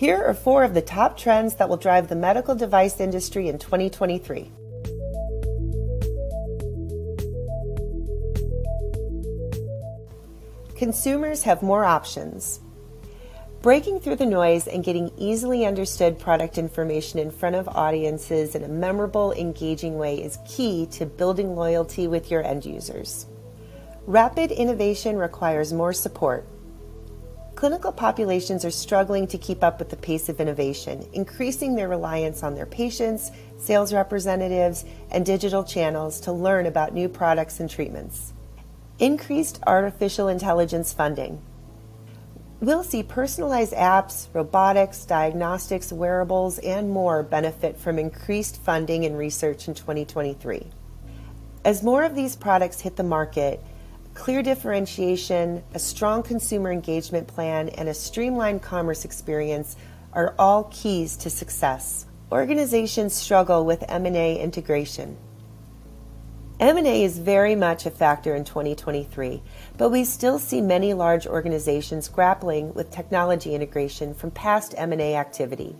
Here are four of the top trends that will drive the medical device industry in 2023. Consumers have more options. Breaking through the noise and getting easily understood product information in front of audiences in a memorable, engaging way is key to building loyalty with your end users. Rapid innovation requires more support. Clinical populations are struggling to keep up with the pace of innovation, increasing their reliance on their patients, sales representatives, and digital channels to learn about new products and treatments. Increased artificial intelligence funding. We'll see personalized apps, robotics, diagnostics, wearables, and more benefit from increased funding and research in 2023. As more of these products hit the market, clear differentiation, a strong consumer engagement plan, and a streamlined commerce experience are all keys to success. Organizations struggle with M&A integration. M&A is very much a factor in 2023, but we still see many large organizations grappling with technology integration from past M&A activity.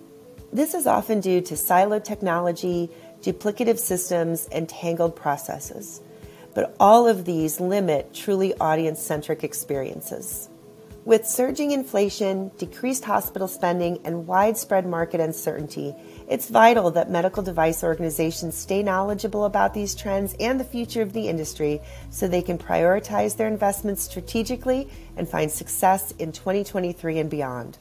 This is often due to siloed technology, duplicative systems, and tangled processes. But all of these limit truly audience-centric experiences. With surging inflation, decreased hospital spending, and widespread market uncertainty, it's vital that medical device organizations stay knowledgeable about these trends and the future of the industry so they can prioritize their investments strategically and find success in 2023 and beyond.